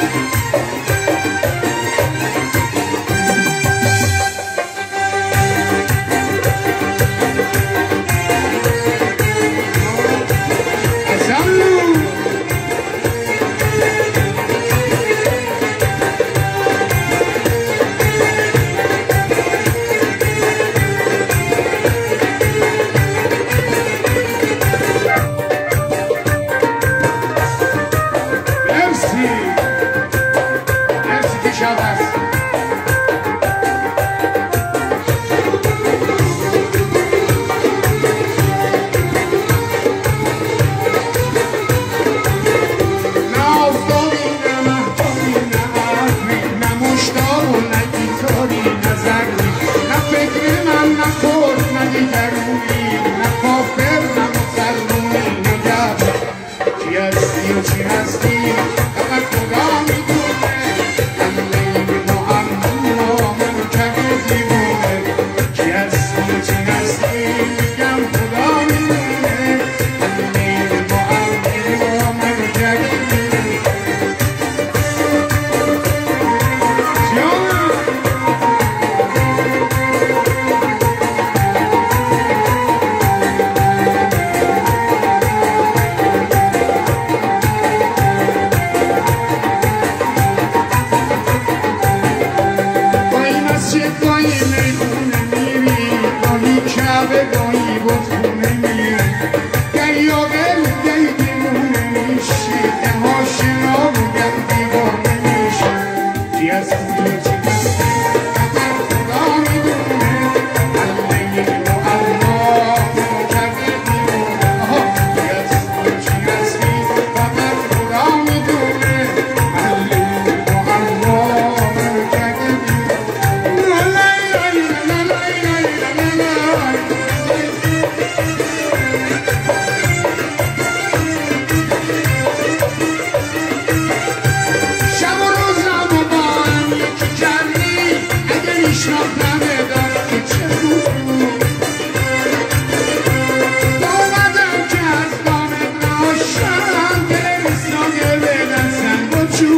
Música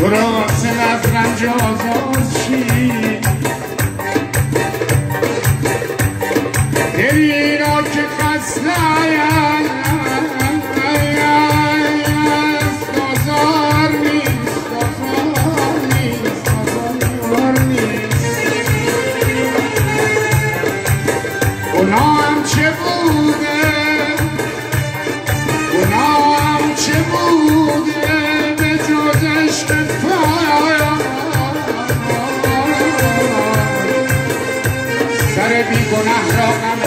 برو راست از رنج آزاد شی.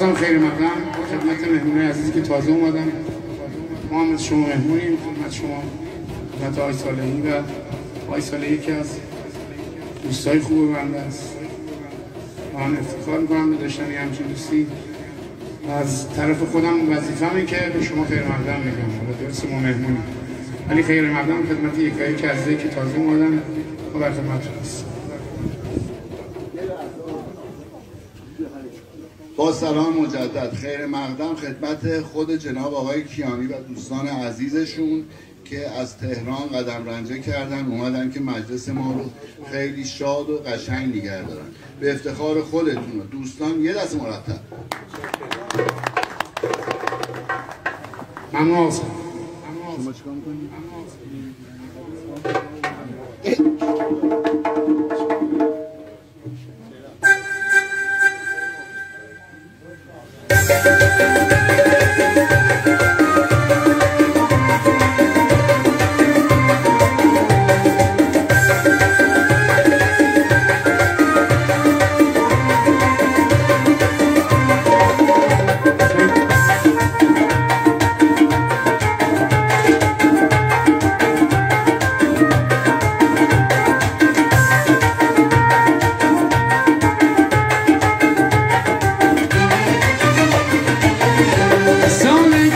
بازم خیر مقدم خدمت مهمونه عزیز که تازه اومدم ما هم از شما مهمونیم. خدمت شما خدمت آی سالهی و آی ساله یکی از دوستای خوب بنده است. من افتخار می‌کنم به داشتن یه همچین دوستی. از طرف خودم وظیفه‌مه که به شما خیر مقدم میگم و درست ما مهمونیم. ولی خیر مقدم خدمت یکی که از که تازه اومدن. و بر خدمت هستم با سلام مجدد. خیر مقدم خدمت خود جناب آقای کیانی و دوستان عزیزشون که از تهران قدم رنجه کردن اومدن که مجلس ما رو خیلی شاد و قشنگ نگه دارن. به افتخار خودتون و دوستان یه دست مرتب. ممنون. شما چیکار؟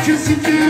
te sentir